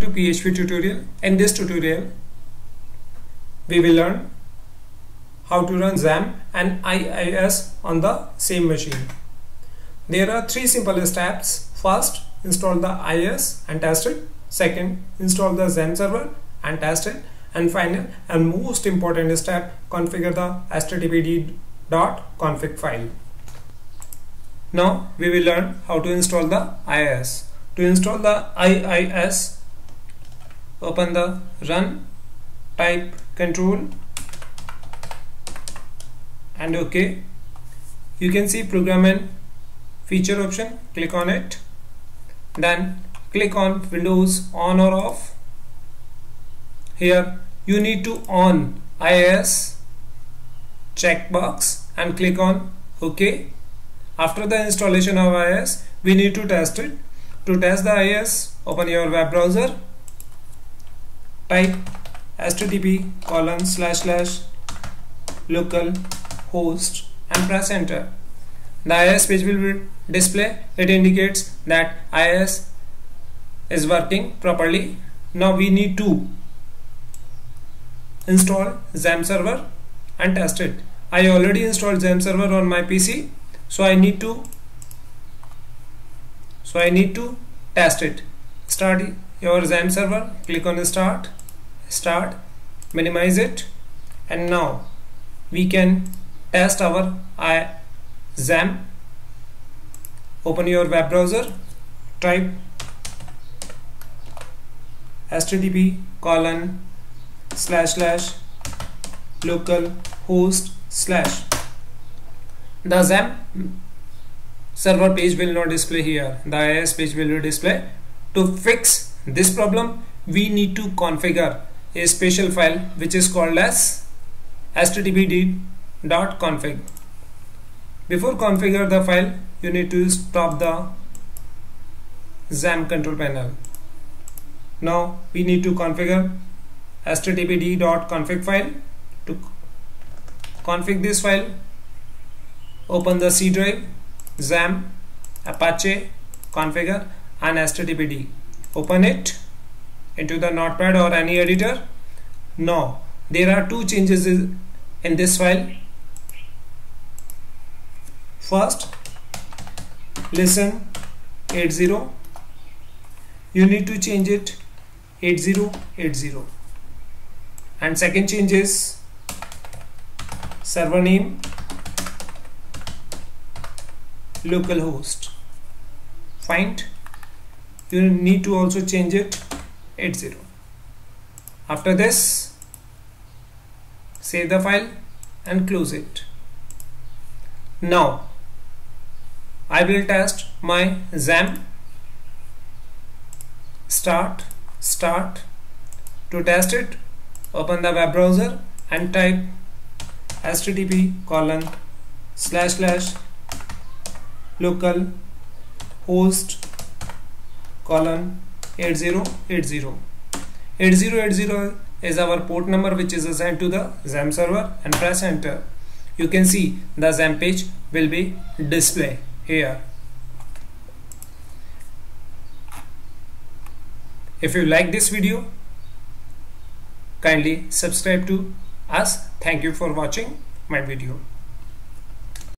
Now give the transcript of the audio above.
to PHP tutorial. In this tutorial, we will learn how to run XAMPP and IIS on the same machine. There are three simple steps. First, install the IIS and test it. Second, install the XAMPP server and test it. And final and most important step, configure the httpd.config file. Now we will learn how to install the IIS. To install the IIS, open the run, type control and OK. You can see program and feature option, click on it. Then click on Windows on or off. Here you need to on IIS checkbox and click on OK. After the installation of IIS, we need to test it to test the IIS, open your web browser, type http colon slash slash local host and press enter. The IIS page will be display. It indicates that IIS is working properly. Now we need to install XAMPP server and test it. I already installed XAMPP server on my PC so I need to so I need to test it start your XAMPP server click on start start minimize it and now we can test our I XAMPP open your web browser type http colon slash slash local host slash. The XAMPP server page will not display here. The IIS page will display. To fix this problem we need to configure a special file which is called as httpd.config before configure the file you need to stop the XAMPP control panel. Now we need to configure httpd.config file to config this file. Open the C drive XAMPP, Apache, configure and HTTPD. Open it into the notepad or any editor. Now there are two changes in this file. First, listen 80. You need to change it 8080. And second change is server name localhost find you need to also change it 80 after this save the file and close it. Now I will test my XAMPP start start. To test it open the web browser and type http colon slash slash local host colon 8080 8080 is our port number which is assigned to the XAMPP server and press enter. You can see the XAMPP page will be display here. If you like this video kindly subscribe to us. Thank you for watching my video